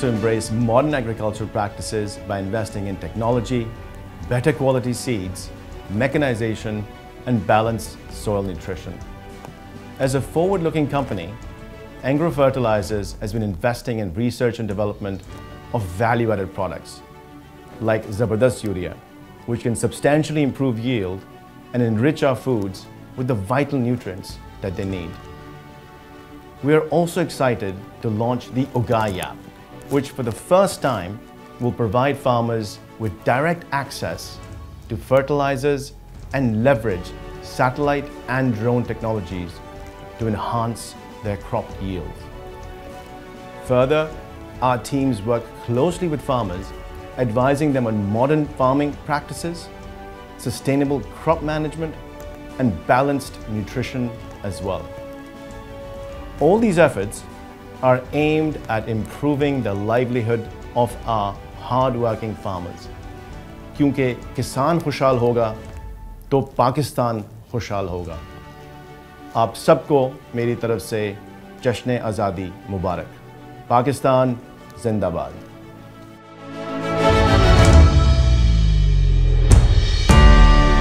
to embrace modern agricultural practices by investing in technology, better quality seeds, mechanization, and balanced soil nutrition. As a forward-looking company, Engro Fertilizers has been investing in research and development of value-added products like Zabardast Urea, which can substantially improve yield and enrich our foods with the vital nutrients that they need. We are also excited to launch the UgAI app, which for the first time will provide farmers with direct access to fertilizers and leverage satellite and drone technologies to enhance their crop yield. Further, our teams work closely with farmers, advising them on modern farming practices, sustainable crop management, and balanced nutrition as well. All these efforts are aimed at improving the livelihood of our hardworking farmers. کیونکہ کسان خوشحال ہوگا تو پاکستان خوشحال ہوگا۔ آپ سب کو میری طرف سے جشن آزادی مبارک۔ پاکستان زندہ باد۔